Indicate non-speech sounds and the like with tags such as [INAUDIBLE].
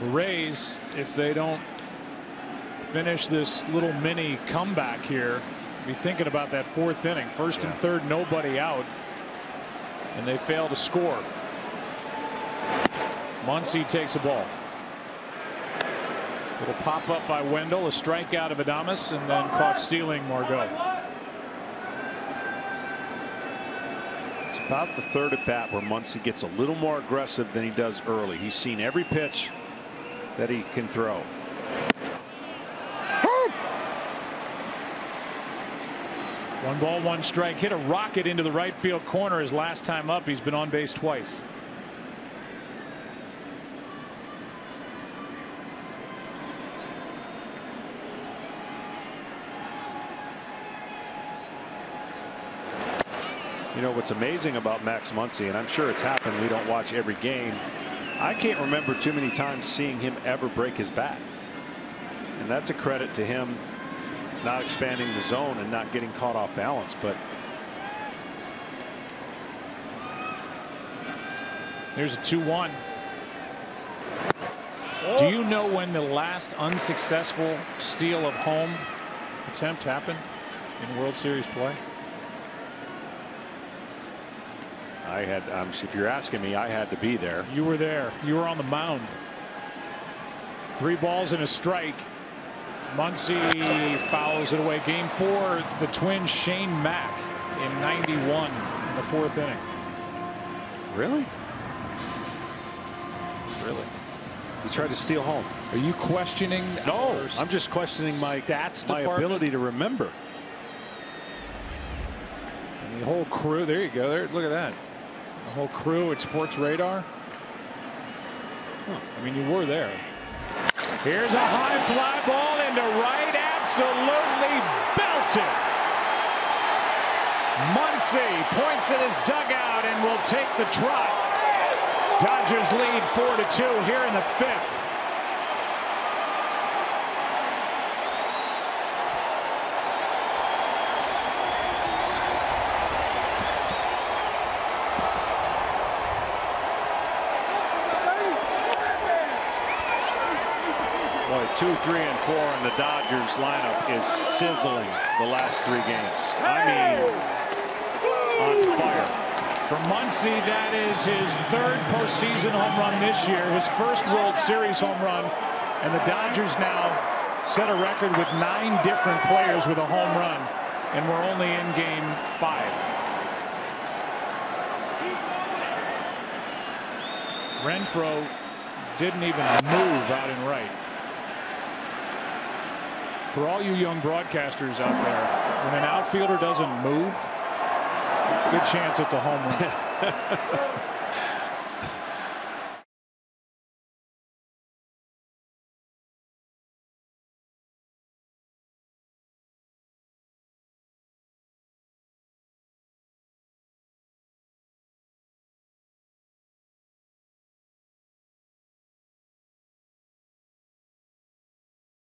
The Rays, if they don't finish this little mini comeback here, be thinking about that fourth inning. First and third, nobody out, and they fail to score. Muncy takes a ball. Little pop up by Wendle, a strikeout of Adames, and then caught stealing Margot. It's about the third at bat where Muncy gets a little more aggressive than he does early. He's seen every pitch that he can throw. One ball, one strike. Hit a rocket into the right field corner his last time up. He's been on base twice. You know what's amazing about Max Muncy, and I'm sure it's happened. We don't watch every game. I can't remember too many times seeing him ever break his back. And that's a credit to him not expanding the zone and not getting caught off balance. But There's a 2-1. Do you know when the last unsuccessful steal of home attempt happened in World Series play? I had, um, if you're asking me, I had to be there. You were there. You were on the mound. Three balls and a strike. Muncy fouls it away. Game four, the twins Shane Mack in 91 in the fourth inning. Really? Really? He tried to steal home. Are you questioning? No, I'm just questioning my stats my department? ability to remember. And the whole crew. There you go. There. Look at that. The whole crew at Sportradar. Huh, I mean, you were there. Here's a high fly ball into right. Absolutely belted. Muncy points at his dugout and will take the trot. Dodgers lead four to two here in the fifth. Boy, two, three, and four in the Dodgers lineup is sizzling the last three games. I mean, on fire. For Muncy, that is his third postseason home run this year, his first World Series home run. And the Dodgers now set a record with nine different players with a home run. And we're only in game five. Renfroe didn't even move out in right. For all you young broadcasters out there, when an outfielder doesn't move, good chance it's a home run. [LAUGHS]